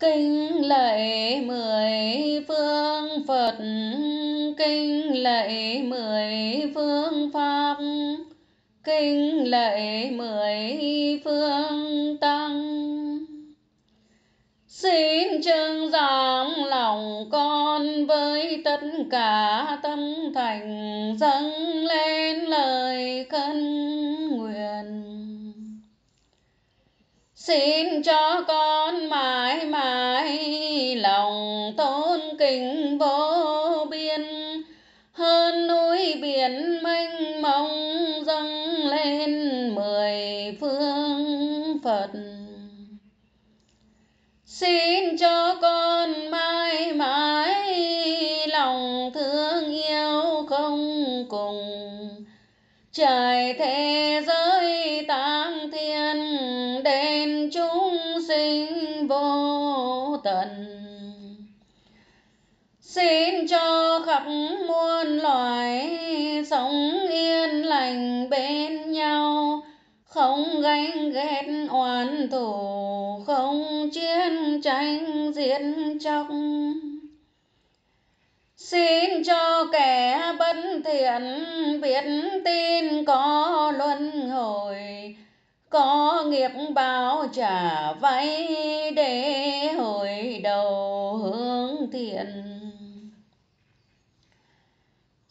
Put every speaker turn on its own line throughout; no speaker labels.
kinh lạy mười phương phật. Kinh lạy mười phương pháp. Kinh lạy mười phương tăng. Xin trưng giảng lòng con với tất cả tâm thành dâng lên lời khấn nguyện xin cho con mãi mãi lòng tôn kính vô biên. Hơn núi biển mênh mông dâng lên mười phương phật. Xin cho con mãi mãi lòng thương yêu không cùng. Trải thế giới xin cho khắp muôn loài sống yên lành bên nhau. Không ganh ghét oán thù, không chiến tranh diễn chóc. Xin cho kẻ bất thiện biết tin có luân hồi, có nghiệp báo trả vay để hồi đầu hướng thiện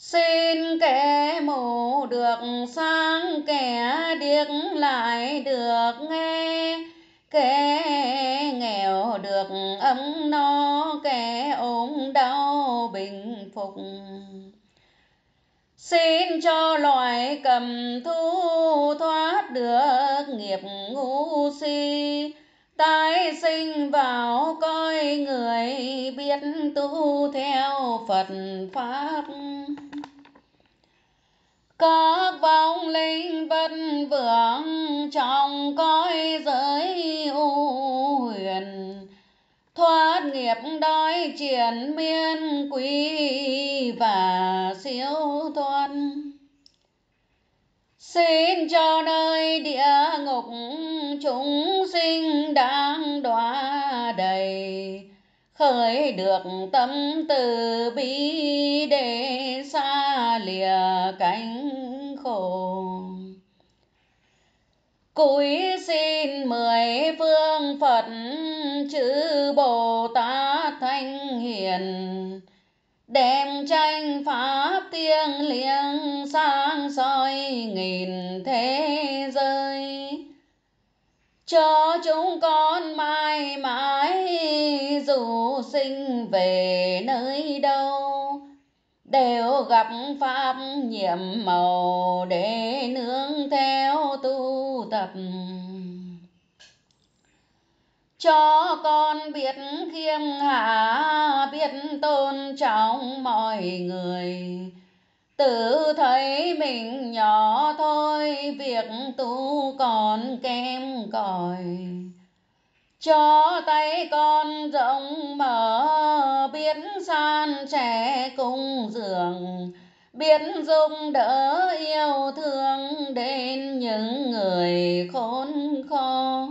xin kẻ mù được sáng, kẻ điếc lại được nghe. Kẻ nghèo được ấm no, kẻ ốm đau bình phục. Xin cho loài cầm thu thoát được nghiệp ngu si. Tái sinh vào coi người biết tu theo phật pháp các vong linh vân vượng trong cõi giới u huyền. Thoát nghiệp đói triển miên quý và siêu thoát. Xin cho nơi địa ngục chúng sinh đang đọa đầy, khởi được tâm từ bi để sai lìa cánh khổ. Cúi xin mười phương phật chư bồ tát thanh hiền, đem tranh pháp tiếng liêng sáng soi nghìn thế giới. Cho chúng con mãi mãi dù sinh về nơi đâu đều gặp pháp nhiệm màu để nương theo tu tập. Cho con biết khiêm hạ, biết tôn trọng mọi người. Tự thấy mình nhỏ thôi, việc tu còn kém cỏi. Cho tay con rộng mở biết san trẻ cùng giường biết dung đỡ yêu thương đến những người khốn khó.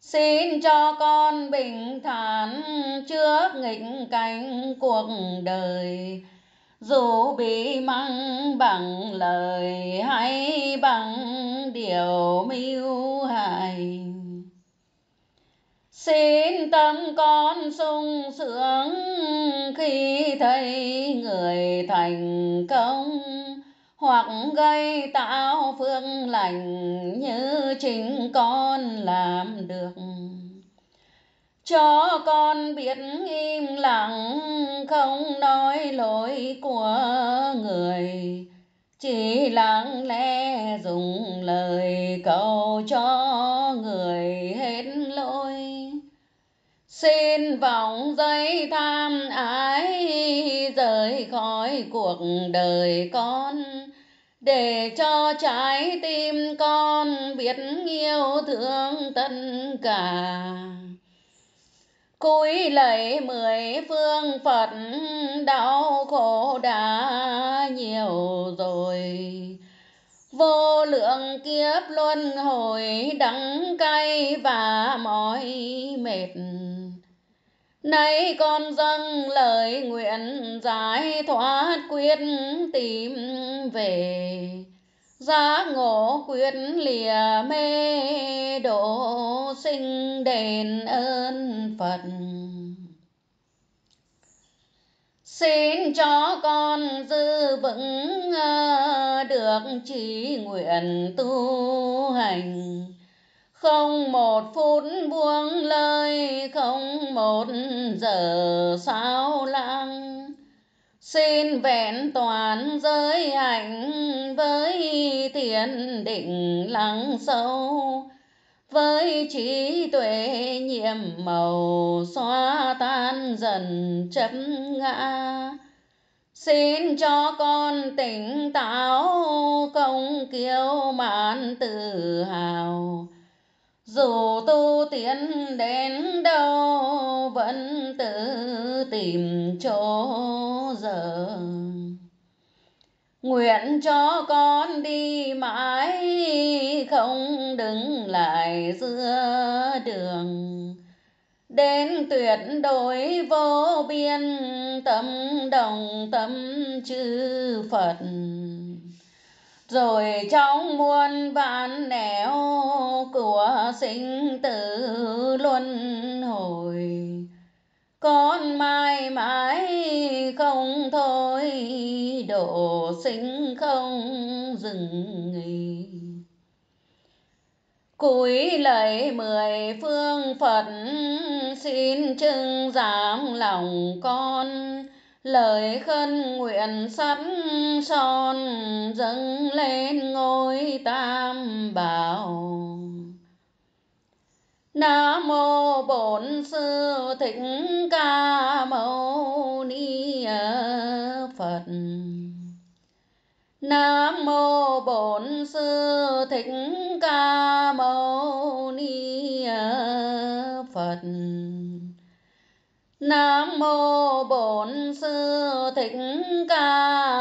Xin cho con bình thản trước nghịch cảnh cuộc đời, dù bị mắng bằng lời hay bằng điều mưu hại. Xin tâm con sung sướng khi thấy người thành công, hoặc gây tạo phương lành như chính con làm được. Cho con biết im lặng, không nói lỗi của người, chỉ lặng lẽ dùng lời cầu cho xin vọng dây tham ái, rời khỏi cuộc đời con. Để cho trái tim con biết yêu thương tất cả. Cúi lạy mười phương phật, đau khổ đã nhiều rồi. Vô lượng kiếp luân hồi đắng cay và mỏi mệt. Nay con dâng lời nguyện giải thoát quyết tìm về. Giá ngộ quyết lìa mê độ sinh đền ơn Phật. Xin cho con dư vững ờ, được chỉ nguyện tu hành không một phút buông lời, không một giờ sao lăng xin vẹn toàn giới hạnh với thiền định lắng sâu. Với trí tuệ nhiệm màu xóa tan dần chấp ngã. Xin cho con tỉnh táo, không kiêu mạn tự hào dù tu tiến đến đâu, vẫn tự tìm chỗ giờ nguyện cho con đi mãi, không đứng lại giữa đường. Đến tuyệt đối vô biên, tâm đồng tâm chư phật rồi trong muôn vạn nẻo của sinh tử luân hồi, con mãi mãi không thôi, độ sinh không dừng nghỉ. Cúi lạy mười phương phật, xin chứng giám lòng con lời khấn nguyện sắt son dâng lên ngôi tam bảo. Nam mô bổn sư thích ca mâu ni phật. Nam mô bổn sư thích ca mâu ni phật. Nam mô Bổn Sư Thích Ca.